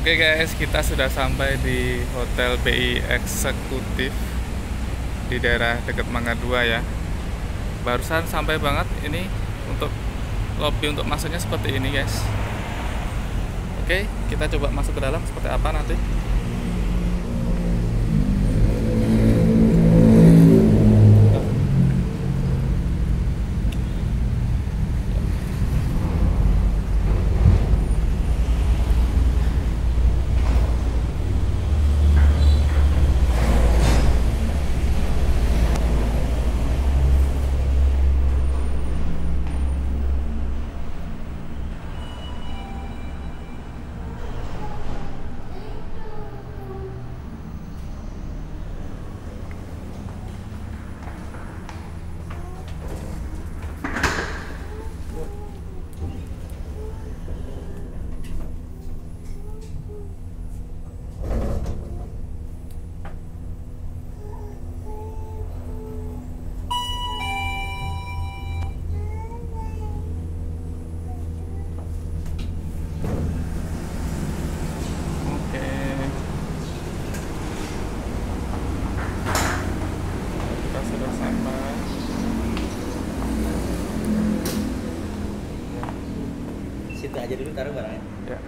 Oke guys, kita sudah sampai di Hotel BI Eksekutif di daerah dekat Mangga 2 ya. Barusan sampai banget ini untuk lobby untuk masuknya seperti ini guys. Oke, kita coba masuk ke dalam seperti apa nanti. Oke. Kita sudah sampai. Situ aja dulu taruh barangnya. Ya.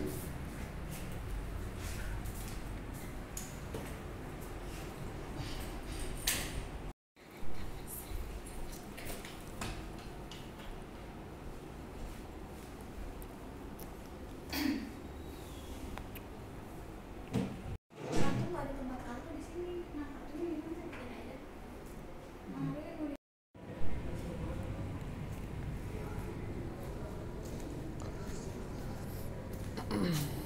belief. mm.